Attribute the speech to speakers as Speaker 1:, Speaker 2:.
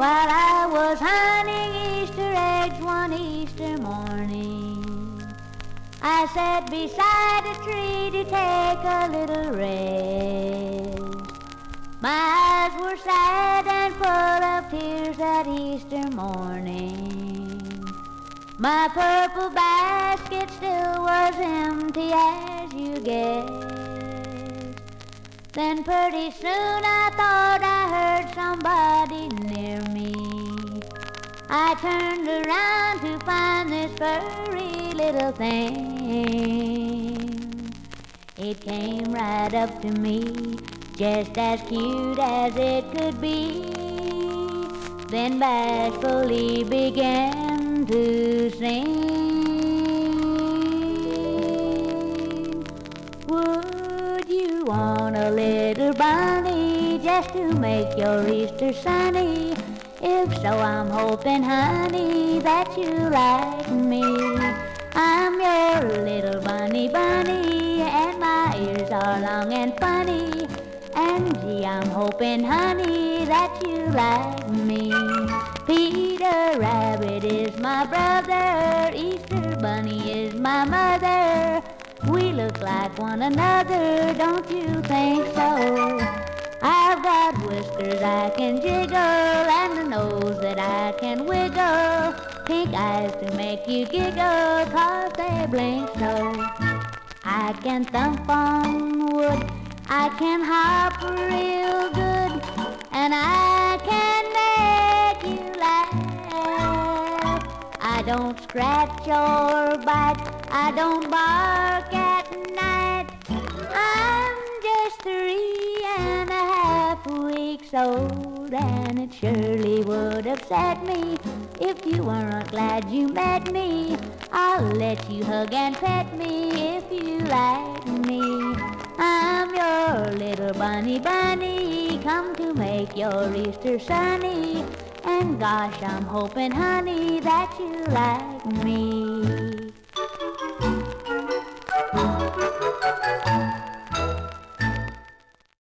Speaker 1: while I was hunting Easter eggs one Easter morning. I sat beside a tree to take a little rest. My eyes were sad and full of tears that Easter morning. My purple basket still was empty as you guessed. Then pretty soon I thought I I turned around to find this furry little thing. It came right up to me, just as cute as it could be. Then bashfully began to sing. Would you want a little bunny just to make your Easter sunny? If so, I'm hoping, honey, that you like me. I'm your little Bonnie bunny, and my ears are long and funny. And gee, I'm hoping, honey, that you like me. Peter Rabbit is my brother, Easter Bunny is my mother. We look like one another, don't you think so? I've got whiskers I can jiggle and a nose that I can wiggle. Pink eyes to make you giggle cause they blink so. I can thump on wood, I can hop real good, and I can make you laugh. I don't scratch or bite, I don't bark at night. Weeks old, and it surely would upset me if you weren't glad you met me. I'll let you hug and pet me if you like me. I'm your little Bonnie bunny, come to make your Easter sunny. And gosh, I'm hoping, honey, that you like me.